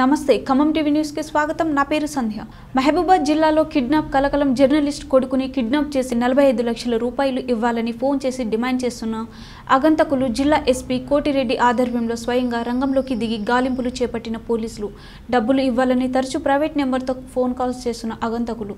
నమస్తే ఖమ్మం టీవీ న్యూస్కి స్వాగతం. నా పేరు సంధ్య. మహబూబాద్ జిల్లాలో కిడ్నాప్ కలకలం జర్నలిస్ట్ కొడుకుని కిడ్నాప్ చేసి నలభై ఐదు లక్షల రూపాయలు ఇవ్వాలని ఫోన్ చేసి డిమాండ్ చేస్తున్న అగంతకులు జిల్లా ఎస్పీ కోటిరెడ్డి ఆధ్వర్యంలో స్వయంగా రంగంలోకి దిగి గాలింపులు చేపట్టిన పోలీసులు డబ్బులు ఇవ్వాలని తరచూ ప్రైవేట్ నెంబర్తో ఫోన్ కాల్స్ చేస్తున్న అగంతకులు.